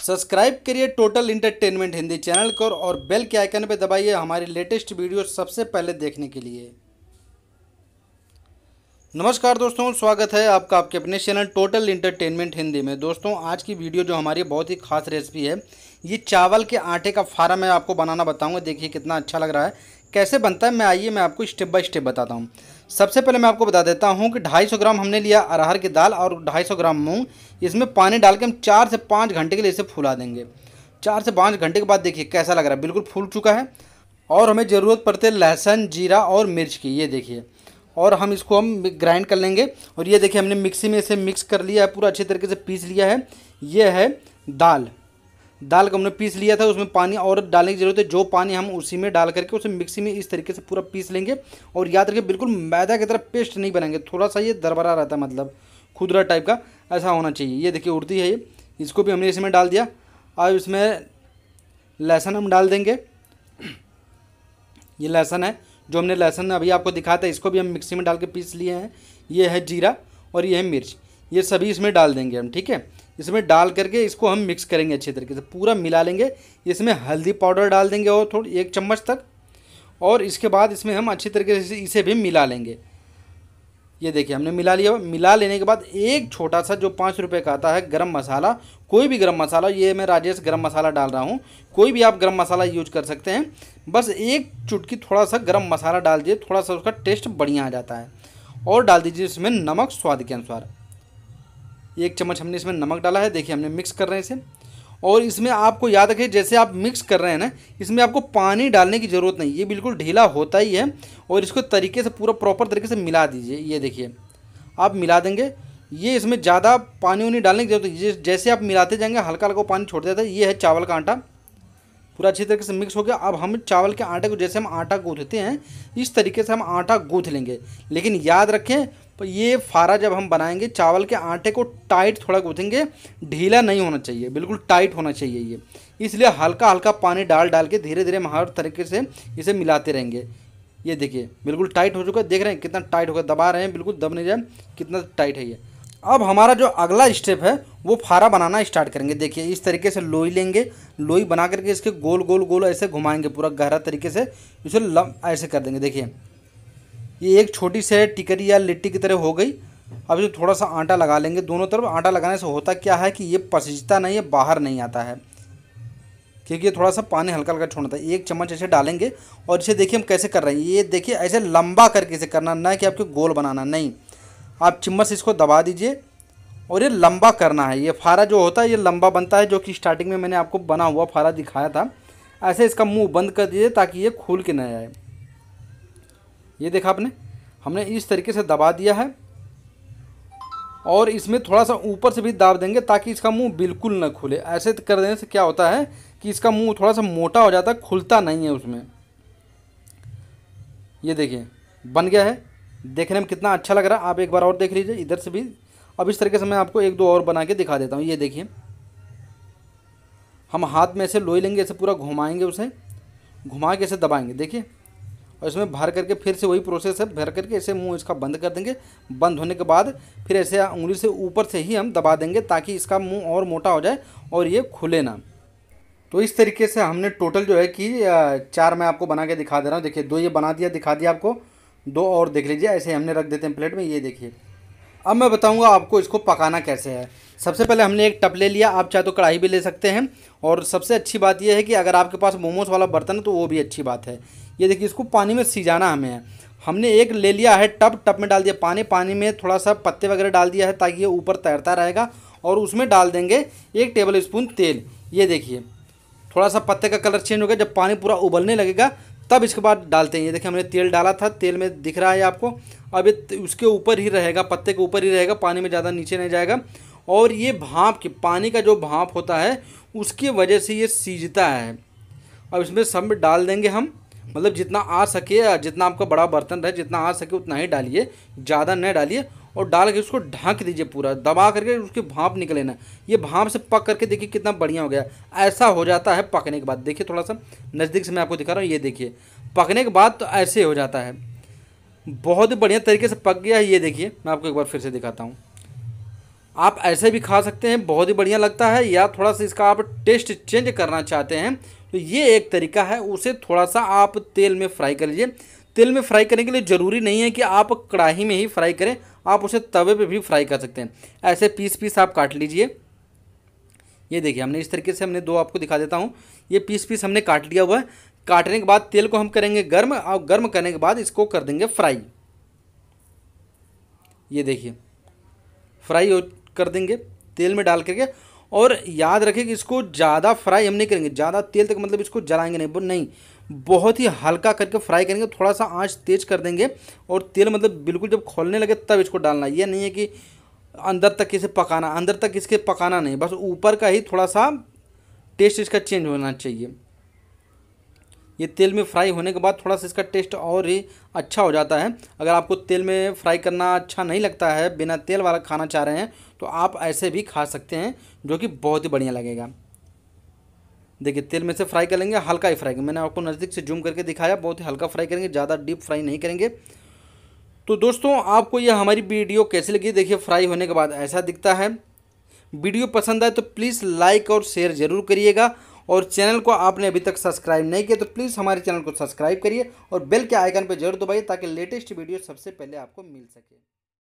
Subscribe करिए total entertainment Hindi channel को और बेल के आइकन पर दबाइए हमारी लेटेस्ट वीडियो सबसे पहले देखने के लिए। नमस्कार दोस्तों, स्वागत है आपका आपके अपने चैनल टोटल इंटरटेनमेंट हिंदी में। दोस्तों, आज की वीडियो जो हमारी बहुत ही खास रेसिपी है, ये चावल के आटे का फारा मैं आपको बनाना बताऊँगा। देखिए कितना अच्छा लग रहा है। कैसे बनता है, मैं आइए मैं आपको स्टेप बाय स्टेप बताता हूँ। सबसे पहले मैं आपको बता देता हूँ कि 250 ग्राम हमने लिया अरहर की दाल और 250 ग्राम मूंग। इसमें पानी डाल के हम चार से पाँच घंटे के लिए इसे फुला देंगे। चार से पाँच घंटे के बाद देखिए कैसा लग रहा है। बिल्कुल फूल चुका है और हमें ज़रूरत पड़ती है लहसुन, जीरा और मिर्च की, ये देखिए। और हम इसको हम ग्राइंड कर लेंगे और ये देखिए हमने मिक्सी में इसे मिक्स कर लिया है, पूरा अच्छे तरीके से पीस लिया है। ये है दाल। दाल को हमने पीस लिया था, उसमें पानी और डालने की ज़रूरत है। जो पानी हम उसी में डाल करके उसे मिक्सी में इस तरीके से पूरा पीस लेंगे और याद रखिए, बिल्कुल मैदा की तरह पेस्ट नहीं बनाएँगे। थोड़ा सा ये दरबरा रहता है मतलब खुदरा टाइप का, ऐसा होना चाहिए। ये देखिए, उड़ती है ये। इसको भी हमने इसमें डाल दिया। अब इसमें लहसुन हम डाल देंगे। ये लहसुन है, जो हमने लहसुन अभी आपको दिखाया था, इसको भी हम मिक्सी में डाल के पीस लिए हैं। ये है जीरा और ये है मिर्च। ये सभी इसमें डाल देंगे हम, ठीक है? इसमें डाल करके इसको हम मिक्स करेंगे अच्छे तरीके से, पूरा मिला लेंगे। इसमें हल्दी पाउडर डाल देंगे और थोड़ी, एक चम्मच तक। और इसके बाद इसमें हम अच्छी तरीके से इसे भी मिला लेंगे। ये देखिए, हमने मिला लिया। मिला लेने के बाद एक छोटा सा जो पाँच रुपये का आता है गरम मसाला, कोई भी गरम मसाला, ये मैं राजेश गरम मसाला डाल रहा हूँ, कोई भी आप गरम मसाला यूज़ कर सकते हैं। बस एक चुटकी थोड़ा सा गरम मसाला डाल दीजिए, थोड़ा सा उसका टेस्ट बढ़िया आ जाता है। और डाल दीजिए इसमें नमक स्वाद के अनुसार। एक चम्मच हमने इसमें नमक डाला है, देखिए हमने मिक्स कर रहे हैं इसे। और इसमें आपको याद रखिए, जैसे आप मिक्स कर रहे हैं ना, इसमें आपको पानी डालने की ज़रूरत नहीं, ये बिल्कुल ढीला होता ही है। और इसको तरीके से, पूरा प्रॉपर तरीके से मिला दीजिए, ये देखिए। आप मिला देंगे, ये इसमें ज़्यादा पानी उनी डालने की ज़रूरत है जैसे आप मिलाते जाएँगे, हल्का हल्का पानी छोड़ देता है, ये है चावल का आटा। पूरा अच्छी तरीके से मिक्स हो गया। अब हम चावल के आटे को, जैसे हम आटा गूँथते हैं, इस तरीके से हम आटा गूँथ लेंगे। लेकिन याद रखें तो ये फारा जब हम बनाएँगे, चावल के आटे को टाइट थोड़ा गूँथेंगे, ढीला नहीं होना चाहिए, बिल्कुल टाइट होना चाहिए ये। इसलिए हल्का हल्का पानी डाल डाल के धीरे धीरे हम हर तरीके से इसे मिलाते रहेंगे। ये देखिए, बिल्कुल टाइट हो चुका है, देख रहे हैं कितना टाइट होगा दबा रहे हैं, बिल्कुल दब नहीं जाए कितना टाइट है ये। अब हमारा जो अगला स्टेप है, वो फारा बनाना स्टार्ट करेंगे। देखिए, इस तरीके से लोई लेंगे, लोई बना करके इसके गोल गोल गोल ऐसे घुमाएँगे, पूरा गहरा तरीके से, इसे लम ऐसे कर देंगे। देखिए ये एक छोटी से टिकरी या लिट्टी की तरह हो गई। अब इसे थोड़ा सा आटा लगा लेंगे दोनों तरफ़। आटा लगाने से होता क्या है कि ये पसीजता नहीं है बाहर नहीं आता है, क्योंकि ये थोड़ा सा पानी हल्का हल्का छोड़ना था। एक चम्मच ऐसे डालेंगे और इसे देखिए हम कैसे कर रहे हैं। ये देखिए ऐसे लंबा करके इसे करना, ना कि आपके गोल बनाना, नहीं। आप चम्मच से इसको दबा दीजिए और ये लंबा करना है। ये फारा जो होता है, ये लंबा बनता है, जो कि स्टार्टिंग में मैंने आपको बना हुआ फारा दिखाया था। ऐसे इसका मुँह बंद कर दीजिए ताकि ये खुल के न आए ये देखा आपने? हमने इस तरीके से दबा दिया है और इसमें थोड़ा सा ऊपर से भी दाब देंगे ताकि इसका मुँह बिल्कुल न खुले। ऐसे कर देने से क्या होता है कि इसका मुँह थोड़ा सा मोटा हो जाता है, खुलता नहीं है उसमें। ये देखिए, बन गया है। देखने में कितना अच्छा लग रहा है। आप एक बार और देख लीजिए, इधर से भी। अब इस तरीके से मैं आपको एक दो और बना के दिखा देता हूँ। ये देखिए, हम हाथ में ऐसे लोई लेंगे, ऐसे पूरा घुमाएँगे उसे। घुमा के ऐसे दबाएँगे। देखिए और इसमें भर करके फिर से वही प्रोसेस है, भर करके ऐसे मुँह इसका बंद कर देंगे। बंद होने के बाद फिर ऐसे उंगली से ऊपर से ही हम दबा देंगे ताकि इसका मुँह और मोटा हो जाए और ये खुले ना। तो इस तरीके से हमने टोटल जो है कि चार मैं आपको बना के दिखा दे रहा हूँ। देखिए, दो ये बना दिया, दिखा दिया आपको। दो और देख लीजिए, ऐसे हमने रख देते हैं प्लेट में, ये देखिए। अब मैं बताऊँगा आपको इसको पकाना कैसे है। सबसे पहले हमने एक टप ले लिया, आप चाहे तो कढ़ाई भी ले सकते हैं। और सबसे अच्छी बात यह है कि अगर आपके पास मोमोज वाला बर्तन है तो वो भी अच्छी बात है। ये देखिए, इसको पानी में सिजाना हमें। है हमने एक ले लिया है टप टप में डाल दिया पानी। पानी में थोड़ा सा पत्ते वगैरह डाल दिया है ताकि ये ऊपर तैरता रहेगा और उसमें डाल देंगे एक टेबल स्पून तेल। ये देखिए, थोड़ा सा पत्ते का कलर चेंज हो गया। जब पानी पूरा उबलने लगेगा, तब इसके बाद डालते हैं। ये देखिए, हमने तेल डाला था, तेल में दिख रहा है आपको। अब ये उसके ऊपर ही रहेगा, पत्ते के ऊपर ही रहेगा, पानी में ज़्यादा नीचे नहीं जाएगा। और ये भाप के, पानी का जो भाप होता है, उसकी वजह से ये सीजता है। अब इसमें सब डाल देंगे हम। मतलब जितना आ सके, जितना आपका बड़ा बर्तन रहे, जितना आ सके उतना ही डालिए, ज़्यादा न डालिए और डाल के उसको ढक दीजिए पूरा, दबा करके उसकी भाप निकले ना ये भाप से पक करके देखिए कितना बढ़िया हो गया। ऐसा हो जाता है पकने के बाद। देखिए थोड़ा सा नज़दीक से मैं आपको दिखा रहा हूँ, ये देखिए। पकने के बाद तो ऐसे हो जाता है। बहुत ही बढ़िया तरीके से पक गया है, ये देखिए। मैं आपको एक बार फिर से दिखाता हूँ। आप ऐसे भी खा सकते हैं, बहुत ही बढ़िया लगता है। या थोड़ा सा इसका आप टेस्ट चेंज करना चाहते हैं तो ये एक तरीका है, उसे थोड़ा सा आप तेल में फ्राई कर लीजिए। तेल में फ्राई करने के लिए ज़रूरी नहीं है कि आप कढ़ाई में ही फ्राई करें, आप उसे तवे पे भी फ्राई कर सकते हैं। ऐसे पीस पीस आप काट लीजिए। ये देखिए, हमने इस तरीके से हमने दो आपको दिखा देता हूँ। ये पीस पीस हमने काट लिया हुआ है। काटने के बाद तेल को हम करेंगे गर्म, और गर्म करने के बाद इसको कर देंगे फ्राई ये देखिए फ्राई कर देंगे तेल में डाल करके। और याद रखें कि इसको ज़्यादा फ्राई हम नहीं करेंगे, ज़्यादा तेल तक मतलब इसको जलाएँगे नहीं नहीं। बहुत ही हल्का करके फ्राई करेंगे, थोड़ा सा आँच तेज कर देंगे और तेल मतलब बिल्कुल जब खोलने लगे तब इसको डालना। यह नहीं है कि अंदर तक इसे पकाना, अंदर तक इसके पकाना नहीं, बस ऊपर का ही थोड़ा सा टेस्ट इसका चेंज होना चाहिए। ये तेल में फ्राई होने के बाद थोड़ा सा इसका टेस्ट और ही अच्छा हो जाता है। अगर आपको तेल में फ्राई करना अच्छा नहीं लगता है, बिना तेल वाला खाना चाह रहे हैं तो आप ऐसे भी खा सकते हैं, जो कि बहुत ही बढ़िया लगेगा। देखिए, तेल में से फ्राई कर लेंगे, हल्का ही फ्राई करेंगे। मैंने आपको नज़दीक से जूम करके दिखाया, बहुत ही हल्का फ्राई करेंगे, ज़्यादा डीप फ्राई नहीं करेंगे। तो दोस्तों, आपको यह हमारी वीडियो कैसी लगी? देखिए फ्राई होने के बाद ऐसा दिखता है। वीडियो पसंद आए तो प्लीज़ लाइक और शेयर ज़रूर करिएगा। और चैनल को आपने अभी तक सब्सक्राइब नहीं किया तो प्लीज़ हमारे चैनल को सब्सक्राइब करिए और बेल के आइकन पर ज़रूर दबाइए ताकि लेटेस्ट वीडियो सबसे पहले आपको मिल सके।